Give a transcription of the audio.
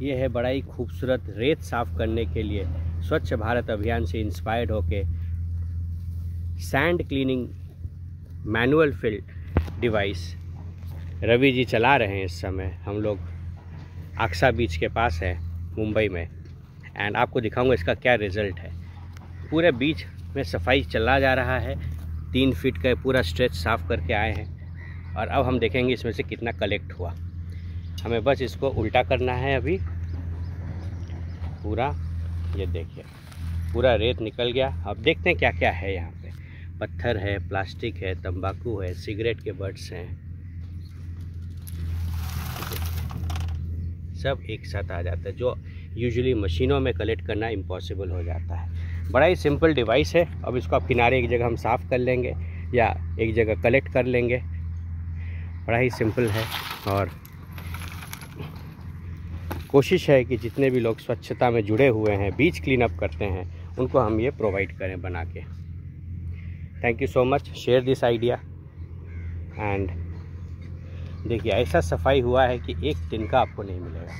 ये है बड़ा ही खूबसूरत रेत साफ़ करने के लिए स्वच्छ भारत अभियान से इंस्पायर्ड होके sand cleaning manual field device Ravi ji चला रहे हैं इस समय। हम लोग आक्सा बीच के पास है, मुंबई में। एंड आपको दिखाऊँगा इसका क्या रिज़ल्ट है। पूरे बीच में सफ़ाई चला जा रहा है। तीन फीट का पूरा स्ट्रेच साफ़ करके आए हैं। और अब हम देखेंगे इसमें से कितना कलेक्ट हुआ। हमें बस इसको उल्टा करना है अभी। पूरा, ये देखिए, पूरा रेत निकल गया। अब देखते हैं क्या क्या है यहाँ पे। पत्थर है, प्लास्टिक है, तंबाकू है, सिगरेट के बर्ड्स हैं। सब एक साथ आ जाता है, जो यूजुअली मशीनों में कलेक्ट करना इम्पॉसिबल हो जाता है। बड़ा ही सिंपल डिवाइस है। अब इसको आप किनारे एक जगह हम साफ़ कर लेंगे या एक जगह कलेक्ट कर लेंगे। बड़ा ही सिंपल है और कोशिश है कि जितने भी लोग स्वच्छता में जुड़े हुए हैं बीच क्लीन अप करते हैं, उनको हम ये प्रोवाइड करें बना के। Thank you so much share this idea and देखिए, ऐसा सफ़ाई हुआ है कि एक दिन का आपको नहीं मिलेगा।